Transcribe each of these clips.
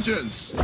vengeance!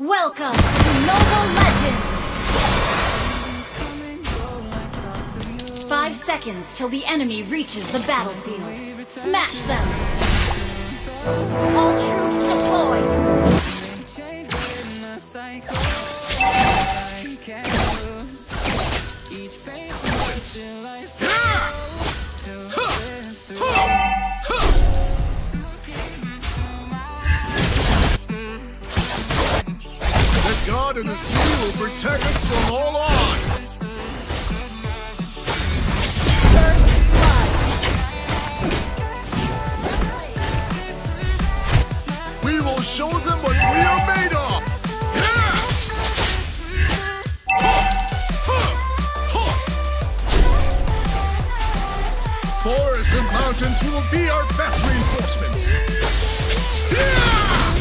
Welcome to Mobile Legends! Five seconds till the enemy reaches the battlefield. Smash them! All troops deployed! The God in the sea will protect us from all Forests and mountains will be our best reinforcements! Yeah!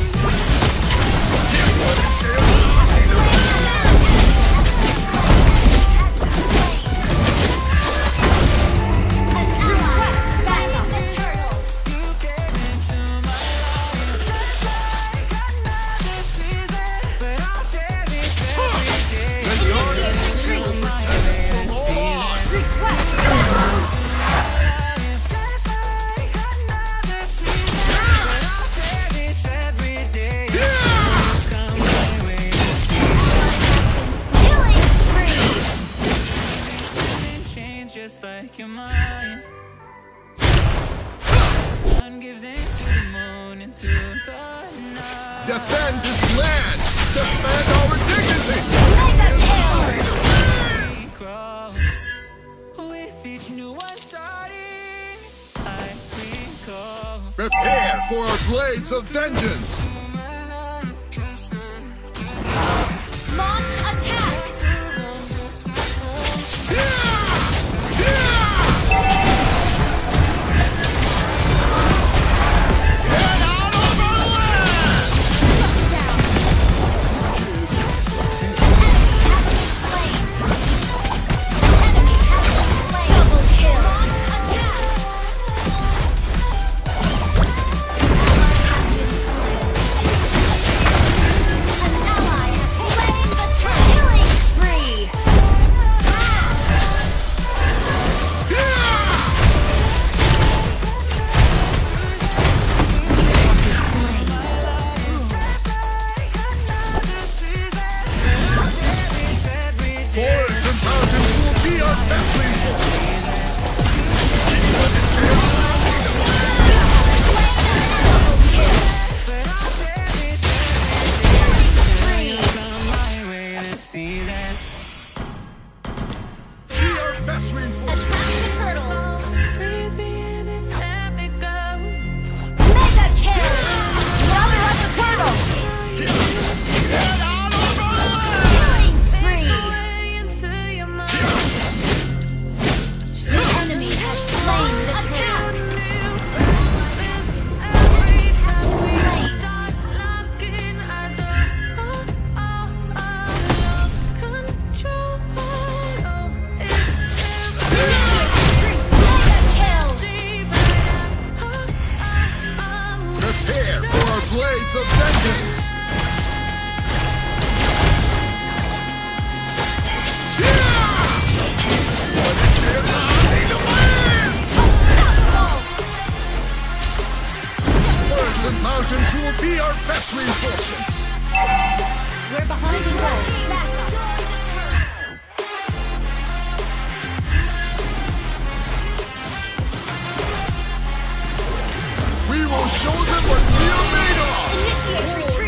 Like your mind. Sun gives into the moon, into the night. Defend this land! Defend our dignity! Mega kill! We grow with each new one starting. I recall. Prepare for our blades of vengeance! Best reinforcements! Attack the turtle! And mountains will be our best reinforcements! We're behind the goal. We will show them what we are made of! Initiate retreat!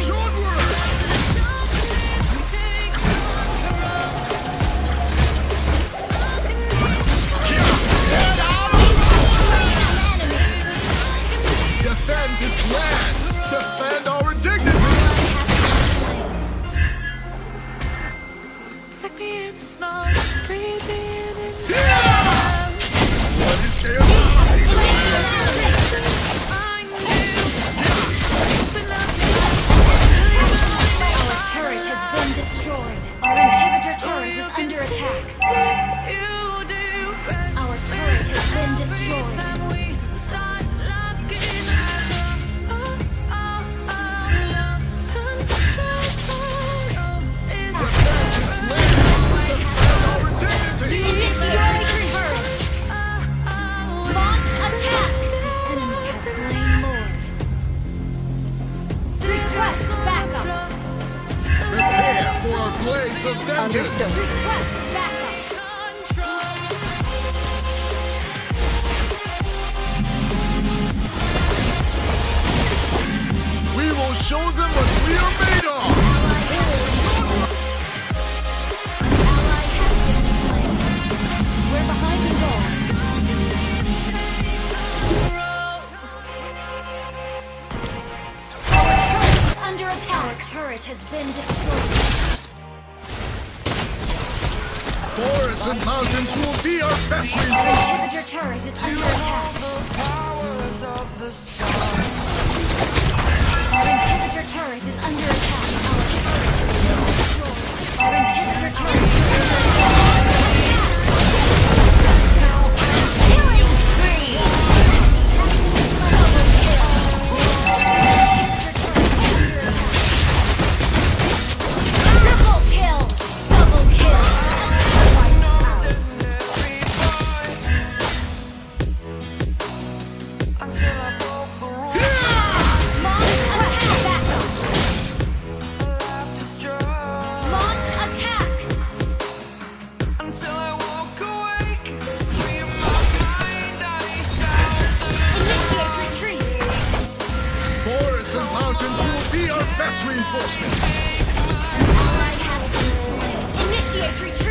Of vengeance! We will show them what we are made of! We're behind the goal. Under attack. Our turret has been destroyed. Forests and mountains will be our best inhibitor turret is under attack. powers of the sun. Our inhibitor turret is under attack. Our turret destroyed. Our inhibitor turret is under reinforcements! Initiate retreat!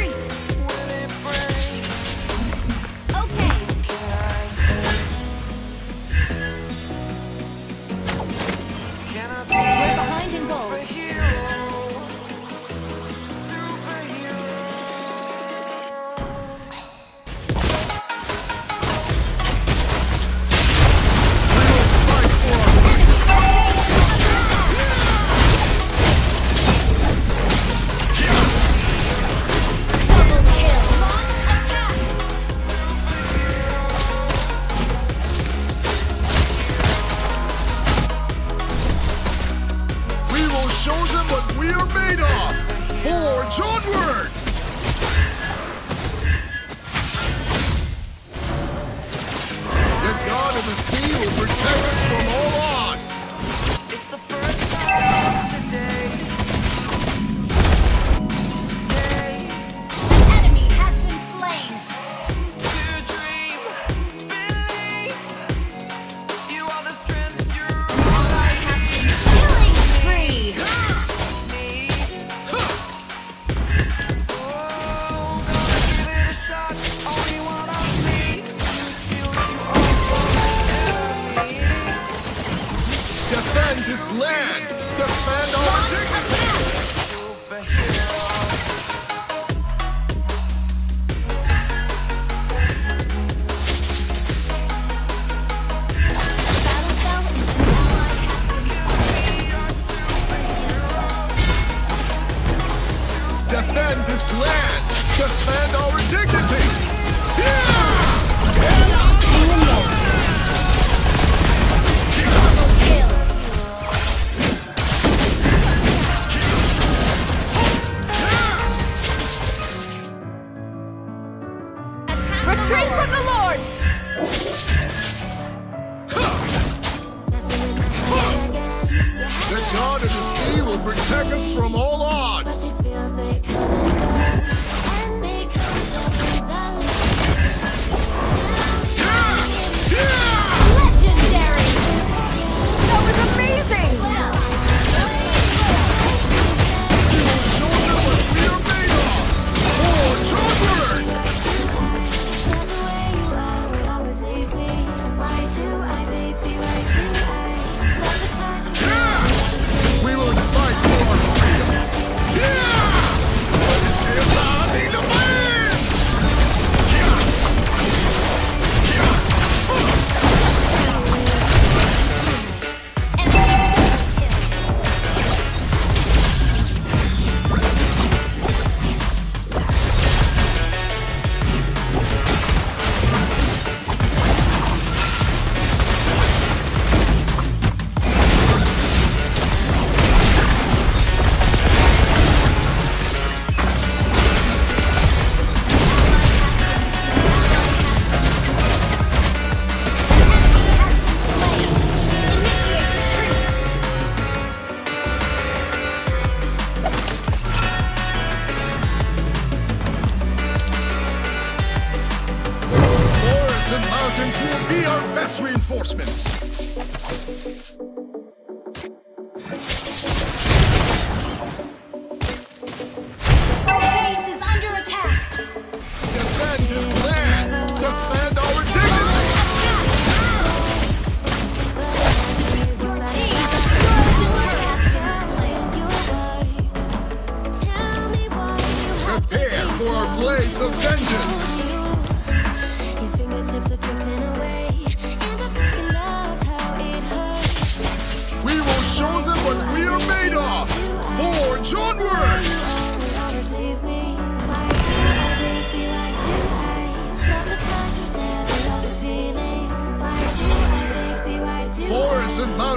We are made of! Forge onward! The god of the sea will protect us from all odds! It's the first time. Today, Defend this land! Defend our dignity! Kill! Retreat from the Lord! The god of the sea will protect us from all odds! reinforcements.